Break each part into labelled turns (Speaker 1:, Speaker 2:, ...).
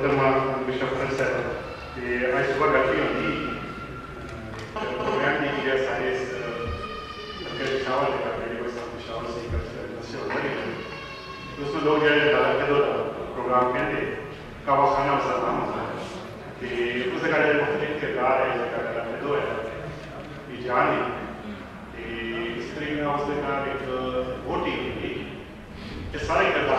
Speaker 1: tema do Michel Francella. E hai sfăgătuit un o doream din ideea să ales încredințaua de care trebuie să apușeau să-i căsătăriu mărină. Nu sunt două gele de la Fedora, programul meu de Kawahana Uzanamza. E puse care le pot integrare de care la Fedora, e de ani. E é o să care că votii, e să ai că la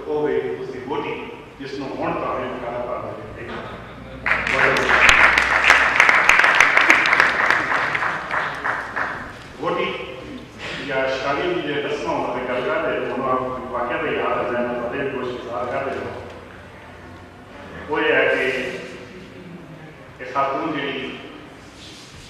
Speaker 1: ਤੇ ਉਹ ਵੇ ਉਸਦੀ ਬੋਟੀ ਜਿਸ ਨੂੰ ਹੁਣ ਤਾਂ ਇਹ ਕਾਲਾ ਪਾ ਦੇ ਇੱਕ ਬੋਟੀ ਜਾਂ ਸ਼ਾਦੀ ਦੀ ਜੇ ਰਸਮਾਂ ਬਾਰੇ ਗੱਲ ਕਰ ਰਹੇ ਹੋ ਆਪ ਵਾਕਿਆ ਤੇ ਯਾਦ ਆ ਜਾਂਦਾ ਤਾਂ ਇਹ ਕੋਸ਼ਿਸ਼ ਆ ਕਰ ਰਹੇ ਹੋ ਉਹ ਇਹ ਹੈ ਕਿ ਇਹ ਖਾਤੂਨ ਜਿਹੜੀ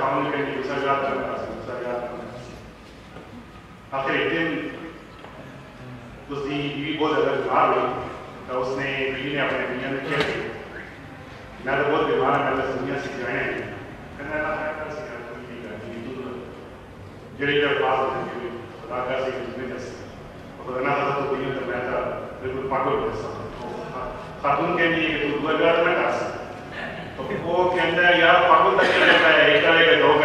Speaker 1: تحمل کریں گے گزر جاتا ہے گزر جاتا ہے آخر ایک دن اس دن بیوی بہت زیادہ بیمار ہوئی تو اس نے بیوی نے اپنے دنیا میں کیا کیا میں تو بہت بیمار ہوں میں بس دنیا سے جائیں گے جڑے جڑ پاس ہوتے ہیں خدا کا سے ایک جنہیں جیسے اگر انا حضرت تو بھی ہوتا میں تھا بلکل پاکل ہوتا ہے خاتون کہنی ہے کہ تو دوہ بیات میں کہا سکتا وہ کہتا ہے یار پاگل تک کیا ہے ایک ایک دو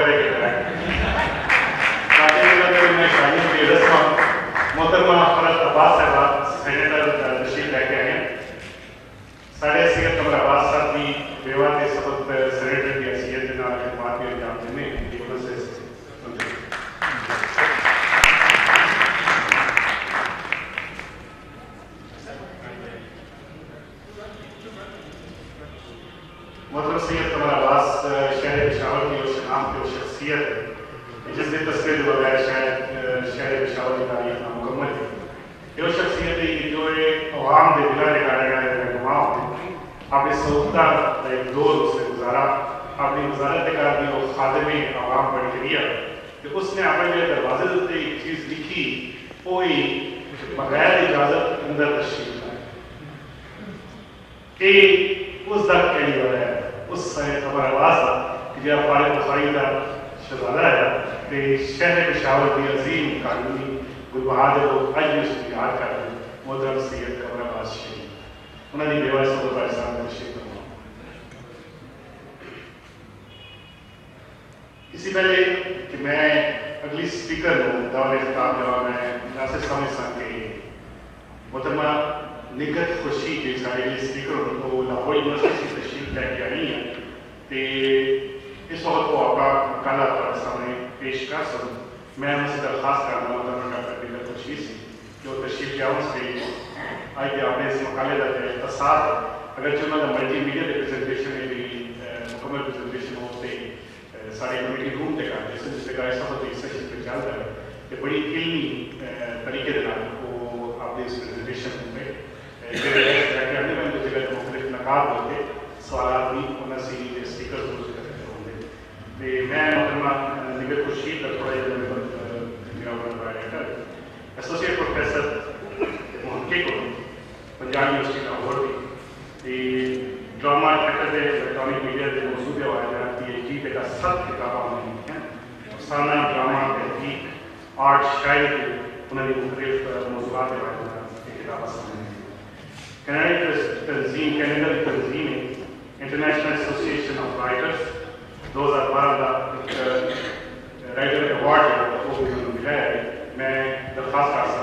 Speaker 1: شخصیت ہے جس نے تصویر بغیر شاید شہر پشاور کی تاریخ نامکمل تھی یہ شخصیت ہے کہ جو عوام دے بلا نکالے گئے رہنما ہوتے آپ نے سوکھتا ایک دور اس نے گزارا آپ نے وزارت کار دی اور خادم عوام بن کریا کہ اس نے اپنے لیے دروازے دیتے ایک چیز لکھی کوئی بغیر اجازت اندر تشریف لائے کہ اس درد کے لیے ہے اس خبر آواز تھا کہ جب فارغ بخاری تھا شزانہ ہے۔ کہ شہر پشاور کی عظیم قانونی گل بہادر و اجل سپیار کا دل مدرم سید قمر آباد شہید انہوں نے بیوہ صلی پاکستان میں شہید کرنا فرما اسی پہلے کہ میں اگلی سپیکر ہوں دور خطاب جواب میں ناصر سامنے سان کے محترمہ نگت خوشی کے سارے سپیکر ہوں، تو لاہور یونیورسٹی سے تشریف لے کے آئی ہیں۔ پیش کر سکوں۔ میں ان سے درخواست کرنا ہوں ڈاکٹر بلر تشریف سے جو تشریف کیا ہوں اس کے پہ آئیے، آپ نے اس مقالے کا جو اختصار ہے۔ اگرچہ انہوں نے ملٹی میڈیا ریپرزنٹیشن میں بھی مکمل پریزنٹیشن اس سے سارے کمیٹی روم سے کرتے اس جس کا ایسا ہوتا ہے سیشن پہ چل رہا ہے کہ بڑی علمی طریقے وہ آپ نے اس پریزنٹیشن میں مختلف نقاب ہوتے، سوالات بھی انہیں سی اسپیکر میں محترمہ میرے کو شیٹ کا تھوڑا گرا ہوا نظر آیا تھا ایسوسیٹ پروفیسر محقق ہوں پنجاب یونیورسٹی لاہور تھیٹر دے الیکٹرانک میڈیا دے موضوع دے حوالے نال پی ایچ ڈی تے سب کتاباں انہوں نے لکھیاں افسانہ ڈرامہ تحقیق آرٹ شاعری انہوں نے مختلف موضوعات دے حوالے نال کتاباں سامنے کینیڈا تنظیم کینیڈا کی تنظیم ہے انٹرنیشنل ایسوسی آف رائٹرز دو ہزار بارہ کا wij willen de waarde op de overheid, maar de gasgas